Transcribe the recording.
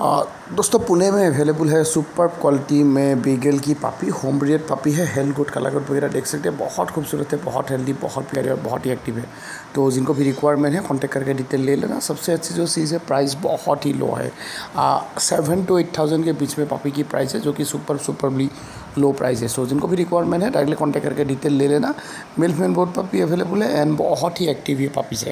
दोस्तों, पुणे में अवेलेबल है सुपर क्वालिटी में बीगल की पापी होम ब्रियड पापी है। हेल्थ गुड कलर वगैरह देख सकते हैं। बहुत खूबसूरत है, बहुत हेल्दी बहुत प्यारी और बहुत ही एक्टिव है। तो जिनको भी रिक्वायरमेंट है कांटेक्ट करके डिटेल ले लेना। सबसे अच्छी जो चीज़ है प्राइस बहुत ही लो है। सेवन टू एट थाउज़ेंड के बीच में पापी की प्राइस है, जो कि सुपर सुपरली लो प्राइस है। सो जिनको भी रिक्वायरमेंट है डायरेक्टली कॉन्टैक्ट करके डिटेल ले लेना। मिल्क मैन बोर्ड पापी अवेलेबल है एंड बहुत ही एक्टिव ये पापी से